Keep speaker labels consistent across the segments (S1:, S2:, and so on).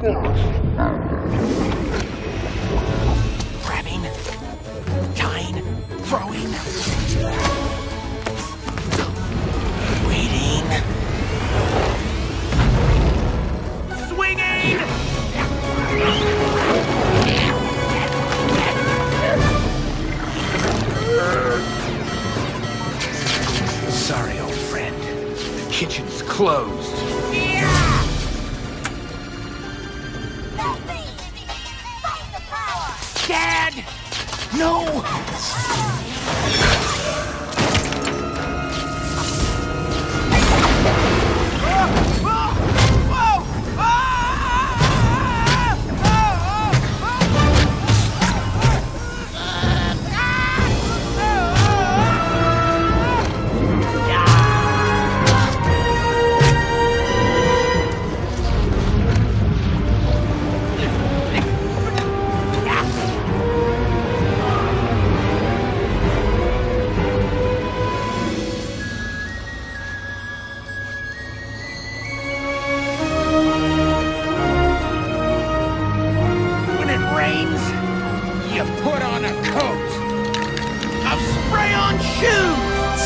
S1: Grabbing, tying, throwing. Waiting. Swinging! Sorry, old friend. The kitchen's closed. No! You put on a coat. A spray-on shoes.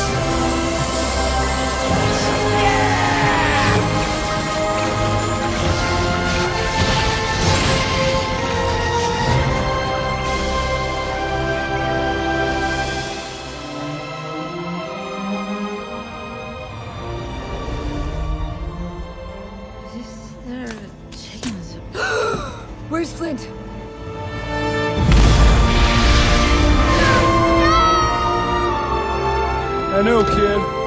S2: Where's Flint?
S3: new, kid.